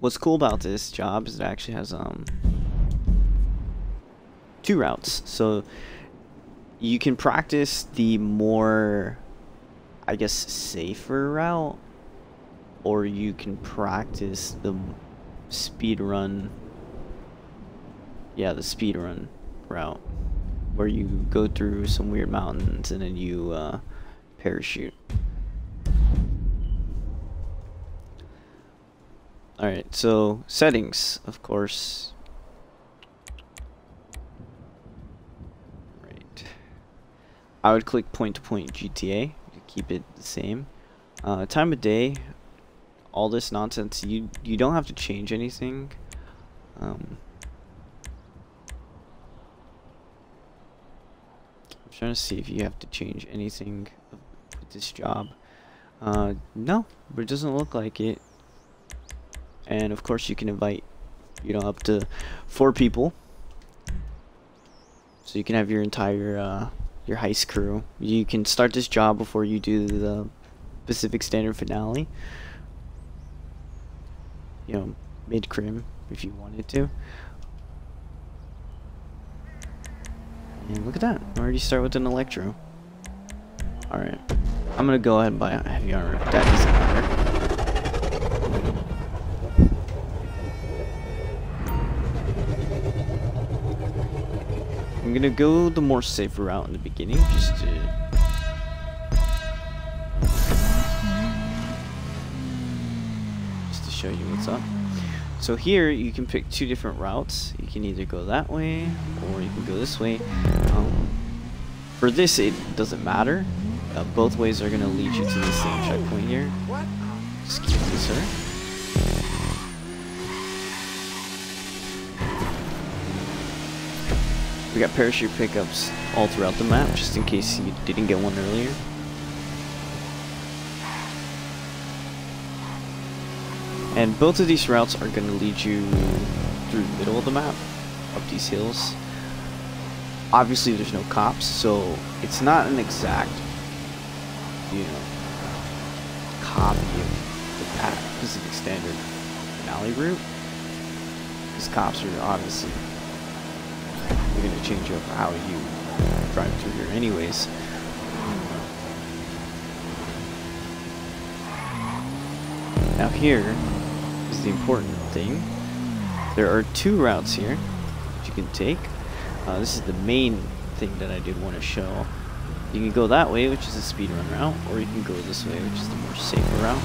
what's cool about this job is it actually has um two routes. So you can practice the more I guess safer route or you can practice the speed run yeah, the speed run route where you go through some weird mountains and then you uh, parachute. Alright, so settings, of course. Right. I would click point to point GTA to keep it the same. Uh, time of day, all this nonsense, you you don't have to change anything. Um, I'm trying to see if you have to change anything with this job. Uh, no, but it doesn't look like it and of course you can invite you know up to four people. So you can have your entire uh, your heist crew. You can start this job before you do the Pacific Standard finale. You know mid crim if you wanted to. And look at that. Already start with an Lectro. Alright I'm gonna go ahead and buy a heavy armor. That doesn't matter gonna go the more safe route in the beginning, just to... Just to show you what's up. So here, you can pick two different routes. You can either go that way, or you can go this way. Um, for this, it doesn't matter. Uh, both ways are gonna lead you to the same checkpoint here. Excuse me, sir. We got parachute pickups all throughout the map, just in case you didn't get one earlier. And both of these routes are going to lead you through the middle of the map, up these hills. Obviously there's no cops, so it's not an exact, you know, copy of the Pacific Standard finale route. These cops are obviously going to change up how you drive through here anyways. Now here is the important thing. There are two routes here that you can take. Uh, this is the main thing that I did want to show. You can go that way, which is the speedrun route, or you can go this way, which is the more safer route.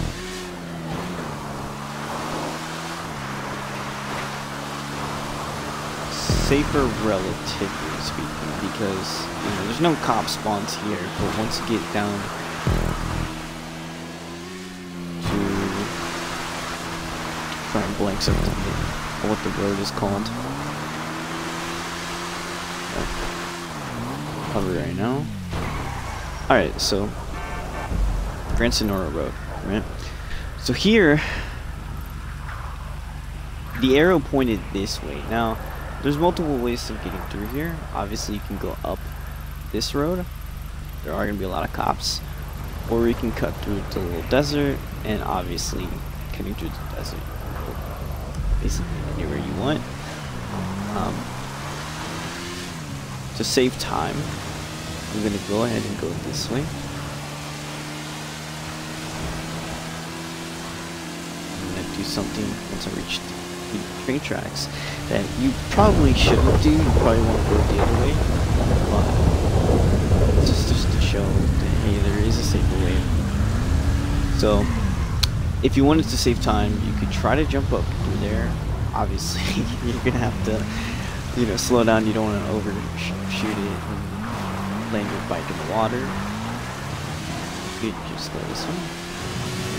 Safer relatively speaking because you know, there's no cop spawns here but once you get down to try and blank something what the road is called. Cover right now. Alright so Grand Road right? So here the arrow pointed this way. Now there's multiple ways of getting through here. Obviously, you can go up this road. There are going to be a lot of cops. Or you can cut through the little desert, and obviously, cutting through the desert. Basically, anywhere you want. Um, to save time, I'm going to go ahead and go this way. I'm going to do something once I reach train tracks that you probably shouldn't do. You probably want to go the other way. But just, just to show that, hey, there is a safer way. So, if you wanted to save time, you could try to jump up through there. Obviously, you're going to have to, you know, slow down. You don't want to overshoot it and land your bike in the water. You could just go this way.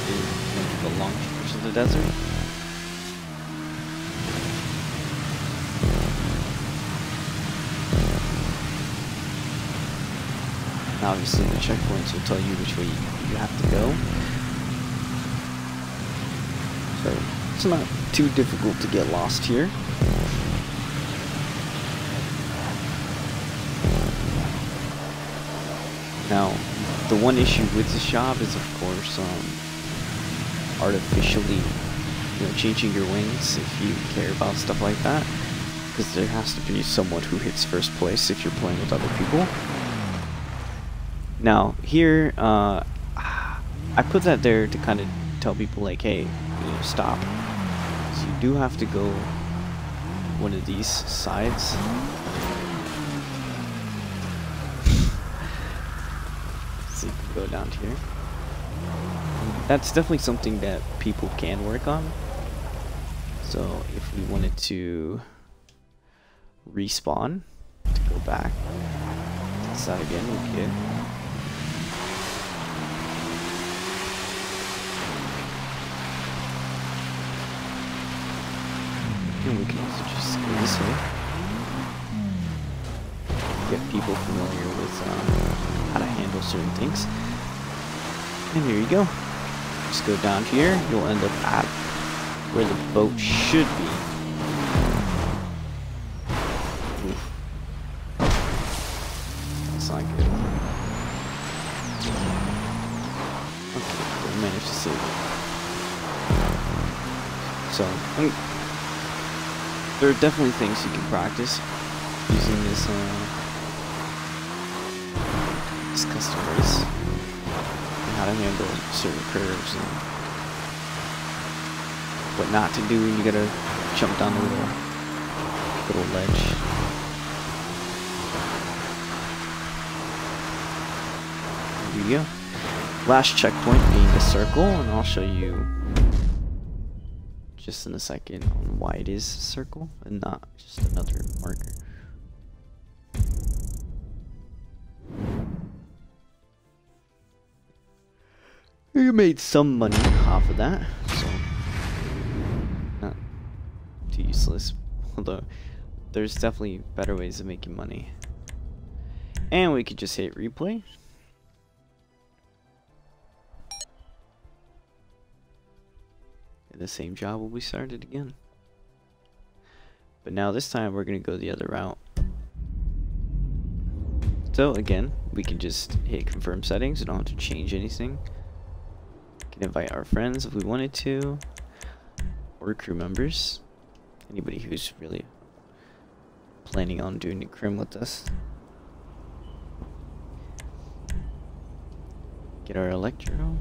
Do the long stretch of the desert. Obviously the checkpoints will tell you which way you have to go. So it's not too difficult to get lost here. Now, the one issue with this job is, of course, um, artificially you know, changing your wings if you care about stuff like that. Because there has to be someone who hits first place if you're playing with other people. Now, here, uh, I put that there to kind of tell people like, hey, you know, stop. So you do have to go one of these sides. so you can go down here. That's definitely something that people can work on. So if we wanted to respawn, to go back, test that again, we could. We can also just go this way. Get people familiar with um, how to handle certain things. And here you go. Just go down here, you'll end up at where the boat should be. Oof. That's not. Okay, managed to it. So, mean, there are definitely things you can practice using this, uh, this custom race how to handle certain curves and what not to do. when You gotta jump down the little little ledge. There you go. Last checkpoint being the circle, and I'll show you just in a second on why it is a circle and not just another marker. You made some money off of that, so not too useless. Although there's definitely better ways of making money. And we could just hit replay. The same job will be started again. But now this time we're gonna go the other route. So again, we can just hit confirm settings, we don't have to change anything can invite our friends if we wanted to, or crew members. Anybody who's really planning on doing a crim with us. Get our Lectro.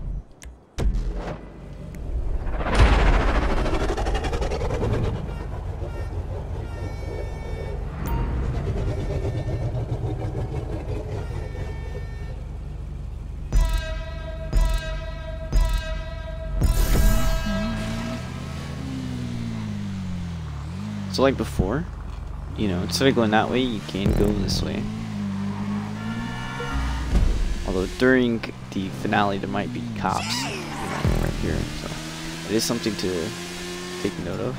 So like before, you know, instead of going that way, you can go this way. Although during the finale, there might be cops you know, right here, so it is something to take note of.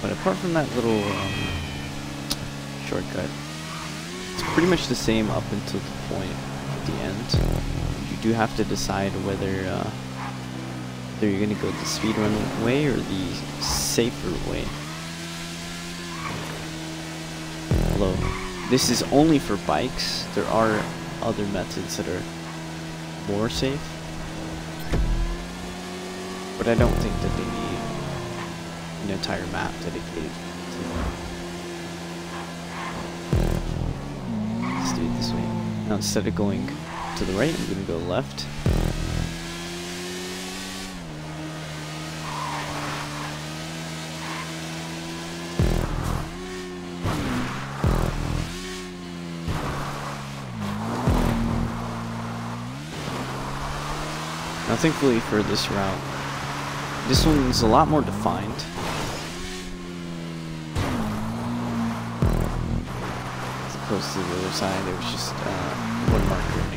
But apart from that little um, shortcut, it's pretty much the same up until the point at the end do have to decide whether uh, whether you're going to go the speedrun way or the safer way. Although this is only for bikes, there are other methods that are more safe. But I don't think that they need an entire map dedicated to that. Let's do it this way. Now instead of going to the right, I'm going to go left. Now thankfully for this route, this one's a lot more defined. As opposed to the other side, it was just uh, one marker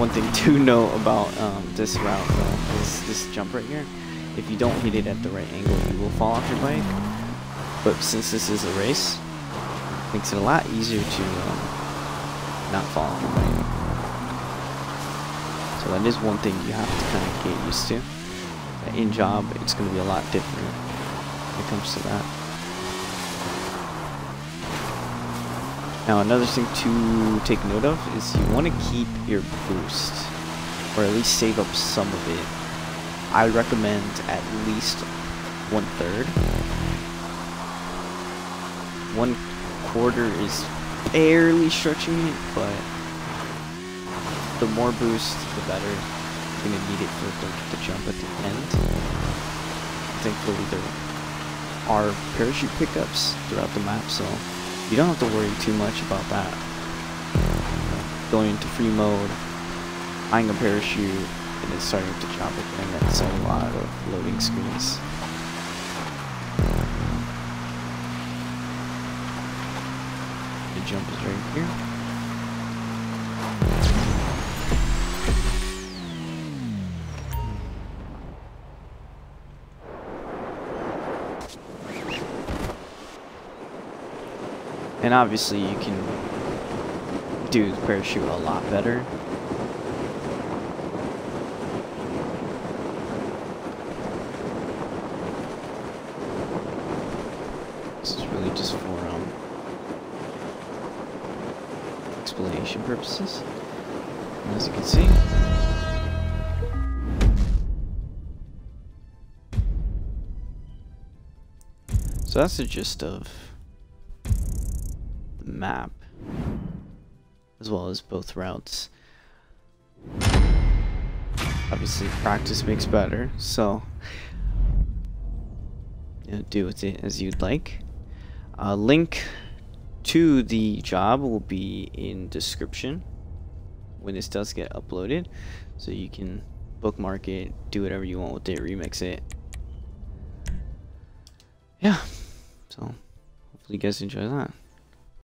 One thing to know about um, this route though is this jump right here. If you don't hit it at the right angle, you will fall off your bike. But since this is a race, it makes it a lot easier to um, not fall off your bike. So that is one thing you have to kind of get used to. In job, it's going to be a lot different when it comes to that. Now another thing to take note of is you want to keep your boost, or at least save up some of it. I recommend at least one third. One quarter is barely stretching it, but the more boost, the better. You're gonna need it for the, the jump at the end. Thankfully, there are parachute pickups throughout the map, so you don't have to worry too much about that. Going into free mode, a parachute, and then starting to jump again, that's a lot of loading screens. The jump is right here. And obviously you can do parachute a lot better. This is really just for um, explanation purposes. And as you can see, So that's the gist of the map as well as both routes. Obviously practice makes better, so you know, do with it as you'd like. A link to the job will be in description when this does get uploaded so you can bookmark it, do whatever you want with it, remix it. Yeah, so hopefully you guys enjoy that.